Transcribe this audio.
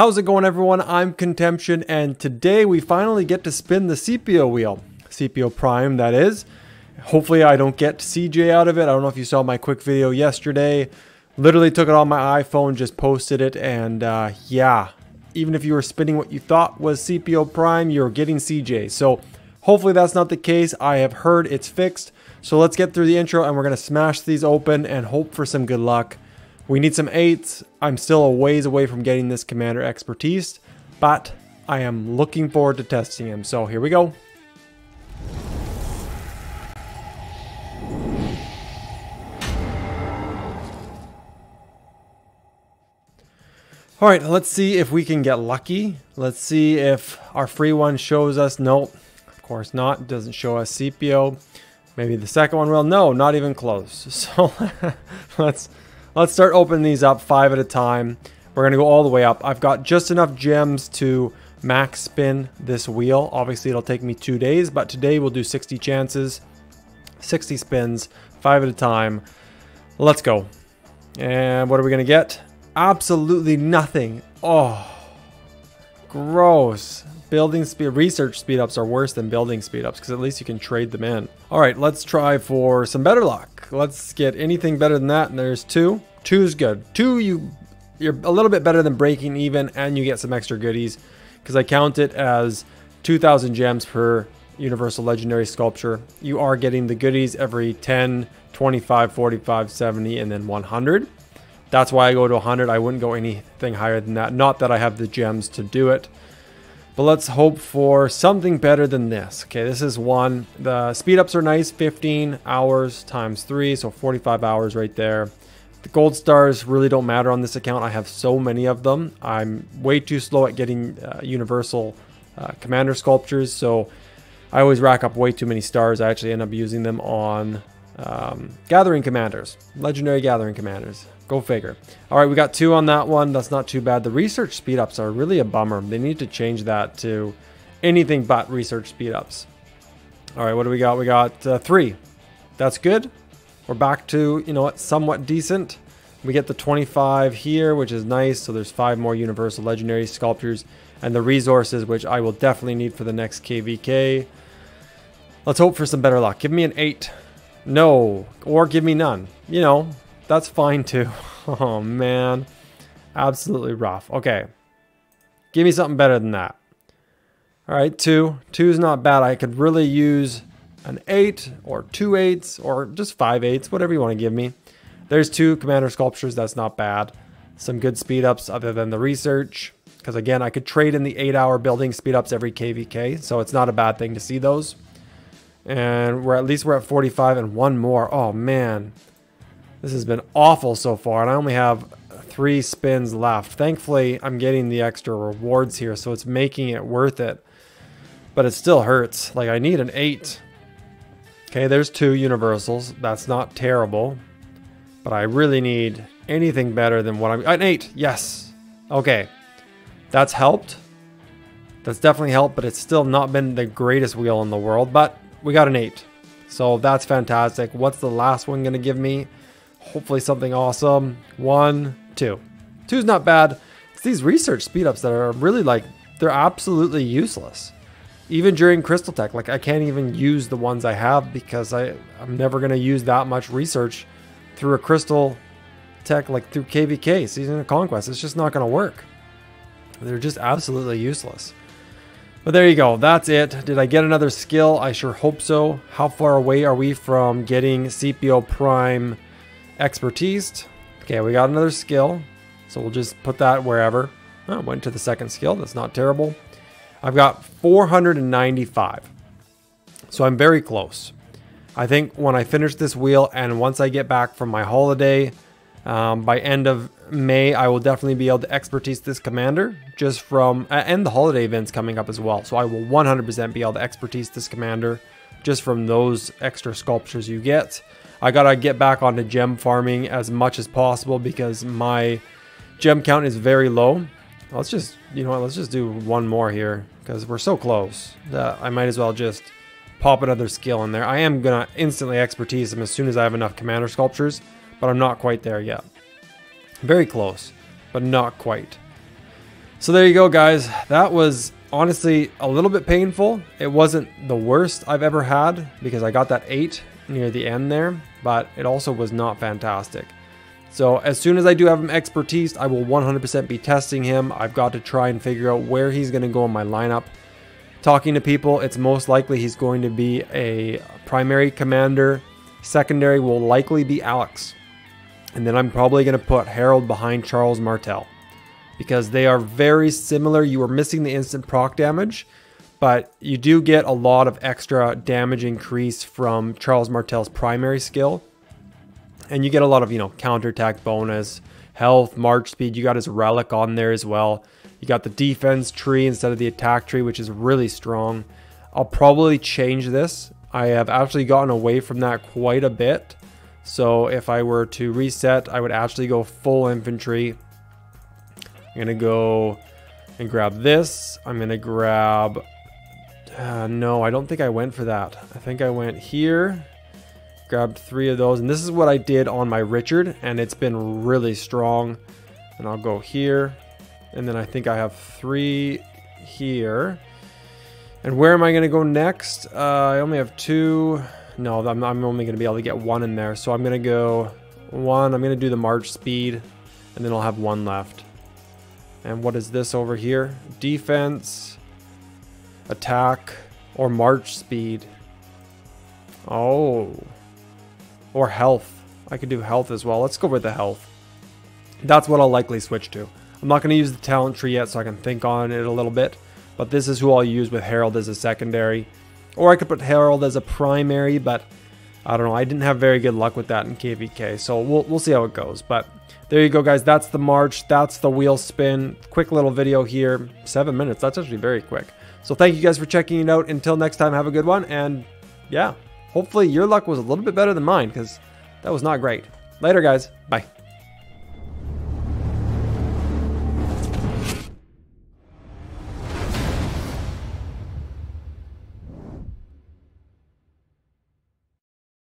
How's it going everyone? I'm Contemption and today we finally get to spin the Scipio wheel. Scipio Prime that is. Hopefully I don't get CJ out of it. I don't know if you saw my quick video yesterday. Literally took it on my iPhone, just posted it and uh, yeah. Even if you were spinning what you thought was Scipio Prime, you're getting CJ. So hopefully that's not the case. I have heard it's fixed. So let's get through the intro and we're going to smash these open and hope for some good luck. We need some eights. I'm still a ways away from getting this commander expertise, but I am looking forward to testing him. So here we go. All right, let's see if we can get lucky. Let's see if our free one shows us. Nope, of course not. Doesn't show us Scipio. Maybe the second one will. No, not even close. So let's Let's start opening these up five at a time. We're going to go all the way up. I've got just enough gems to max spin this wheel. Obviously, it'll take me two days, but today we'll do 60 chances, 60 spins, five at a time. Let's go. And what are we going to get? Absolutely nothing. Oh, gross. Building speed, research speedups are worse than building speedups because at least you can trade them in. All right, let's try for some better luck. Let's get anything better than that. And there's two. Two is good. Two, you, you're a little bit better than breaking even and you get some extra goodies because I count it as 2,000 gems per Universal Legendary Sculpture. You are getting the goodies every 10, 25, 45, 70, and then 100. That's why I go to 100. I wouldn't go anything higher than that. Not that I have the gems to do it. But let's hope for something better than this. Okay, this is one. The speed ups are nice, 15 hours times three, so 45 hours right there. The gold stars really don't matter on this account. I have so many of them. I'm way too slow at getting uh, universal uh, commander sculptures, so I always rack up way too many stars. I actually end up using them on um, gathering commanders, legendary gathering commanders. Go figure. All right, we got two on that one. That's not too bad. The research speedups are really a bummer. They need to change that to anything but research speedups. All right, what do we got? We got uh, three. That's good. We're back to, you know what, somewhat decent. We get the 25 here, which is nice. So there's five more Universal Legendary Sculptures and the resources, which I will definitely need for the next KVK. Let's hope for some better luck. Give me an eight. No, or give me none. You know, that's fine too. Oh man, absolutely rough. Okay, give me something better than that. All right, two. Two is not bad. I could really use an eight or two eights or just five eights, whatever you want to give me. There's two commander sculptures. That's not bad. Some good speed ups other than the research. Because again, I could trade in the eight hour building speed ups every KVK. So it's not a bad thing to see those. And we're at least we're at 45 and one more. Oh man. This has been awful so far, and I only have three spins left. Thankfully, I'm getting the extra rewards here, so it's making it worth it. But it still hurts. Like, I need an 8. Okay, there's two universals. That's not terrible. But I really need anything better than what I'm... An 8! Yes! Okay. That's helped. That's definitely helped, but it's still not been the greatest wheel in the world. But we got an 8. So that's fantastic. What's the last one going to give me? Hopefully something awesome. One, two. Two's not bad. It's these research speedups that are really like, they're absolutely useless. Even during Crystal Tech, like I can't even use the ones I have because I, I'm never going to use that much research through a Crystal Tech, like through KVK, Season of Conquest. It's just not going to work. They're just absolutely useless. But there you go. That's it. Did I get another skill? I sure hope so. How far away are we from getting Scipio Prime expertise. Okay, we got another skill. So we'll just put that wherever. Oh, went to the second skill. That's not terrible. I've got 495. So I'm very close. I think when I finish this wheel and once I get back from my holiday, um, by end of May, I will definitely be able to expertise this commander just from, and the holiday events coming up as well. So I will 100% be able to expertise this commander just from those extra sculptures you get. I gotta get back onto gem farming as much as possible because my gem count is very low. Let's just, you know what, let's just do one more here because we're so close that I might as well just pop another skill in there. I am gonna instantly expertise them as soon as I have enough commander sculptures, but I'm not quite there yet. Very close, but not quite. So there you go, guys. That was honestly a little bit painful. It wasn't the worst I've ever had because I got that 8 near the end there, but it also was not fantastic. So as soon as I do have him expertise, I will 100% be testing him. I've got to try and figure out where he's going to go in my lineup. Talking to people, it's most likely he's going to be a primary commander. Secondary will likely be Alex. And then I'm probably going to put Harold behind Charles Martel. Because they are very similar. You are missing the instant proc damage. But you do get a lot of extra damage increase from Charles Martel's primary skill and you get a lot of, you know, counterattack bonus, health, march speed. You got his relic on there as well. You got the defense tree instead of the attack tree, which is really strong. I'll probably change this. I have actually gotten away from that quite a bit. So if I were to reset, I would actually go full infantry. I'm going to go and grab this. I'm going to grab... Uh, no, I don't think I went for that. I think I went here grabbed three of those and this is what I did on my Richard and it's been really strong. And I'll go here and then I think I have three here. And where am I gonna go next? Uh, I only have two. No I'm, I'm only gonna be able to get one in there so I'm gonna go one. I'm gonna do the march speed and then I'll have one left. And what is this over here? Defense attack or march speed oh or health. I could do health as well. Let's go with the health. That's what I'll likely switch to. I'm not going to use the talent tree yet so I can think on it a little bit. But this is who I'll use with Harold as a secondary. Or I could put Harold as a primary, but I don't know. I didn't have very good luck with that in KVK. So we'll, we'll see how it goes. But there you go, guys. That's the march. That's the wheel spin. Quick little video here. Seven minutes. That's actually very quick. So thank you guys for checking it out. Until next time, have a good one. And yeah, hopefully your luck was a little bit better than mine because that was not great. Later, guys. Bye.